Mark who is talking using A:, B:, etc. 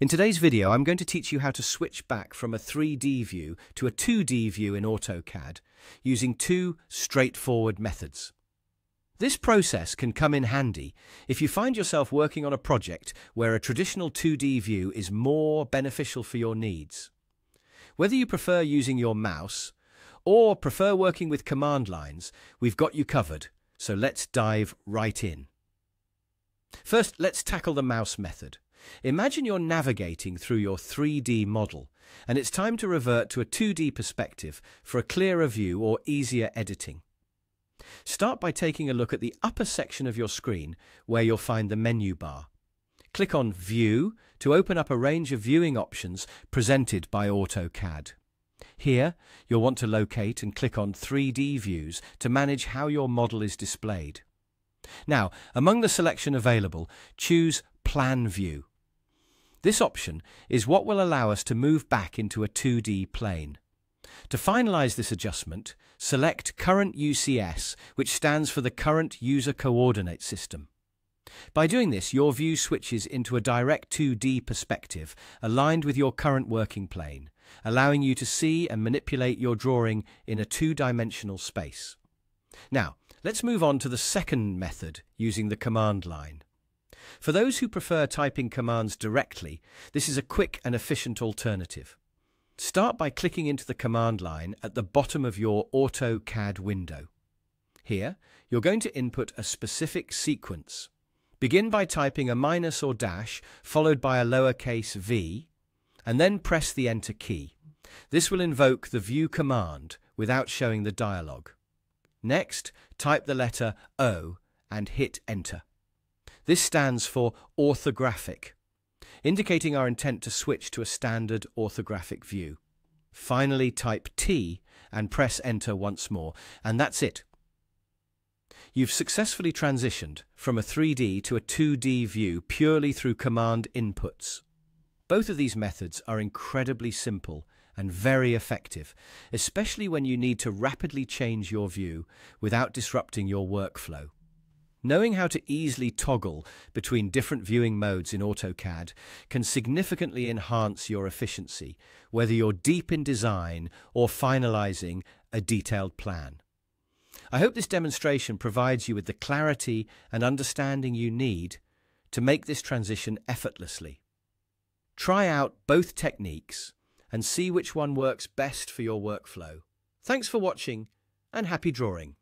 A: In today's video, I'm going to teach you how to switch back from a 3D view to a 2D view in AutoCAD using two straightforward methods. This process can come in handy if you find yourself working on a project where a traditional 2D view is more beneficial for your needs. Whether you prefer using your mouse or prefer working with command lines, we've got you covered, so let's dive right in. First, let's tackle the mouse method. Imagine you're navigating through your 3D model, and it's time to revert to a 2D perspective for a clearer view or easier editing. Start by taking a look at the upper section of your screen where you'll find the menu bar. Click on View to open up a range of viewing options presented by AutoCAD. Here, you'll want to locate and click on 3D views to manage how your model is displayed. Now, among the selection available, choose Plan View. This option is what will allow us to move back into a 2D plane. To finalize this adjustment, select Current UCS, which stands for the Current User Coordinate System. By doing this, your view switches into a direct 2D perspective aligned with your current working plane, allowing you to see and manipulate your drawing in a two-dimensional space. Now, let's move on to the second method using the command line. For those who prefer typing commands directly, this is a quick and efficient alternative. Start by clicking into the command line at the bottom of your AutoCAD window. Here, you're going to input a specific sequence. Begin by typing a minus or dash, followed by a lowercase v, and then press the Enter key. This will invoke the View command without showing the dialog. Next, type the letter O and hit Enter. This stands for orthographic, indicating our intent to switch to a standard orthographic view. Finally, type T and press Enter once more, and that's it. You've successfully transitioned from a 3D to a 2D view purely through command inputs. Both of these methods are incredibly simple and very effective, especially when you need to rapidly change your view without disrupting your workflow. Knowing how to easily toggle between different viewing modes in AutoCAD can significantly enhance your efficiency, whether you're deep in design or finalizing a detailed plan. I hope this demonstration provides you with the clarity and understanding you need to make this transition effortlessly. Try out both techniques and see which one works best for your workflow. Thanks for watching and happy drawing.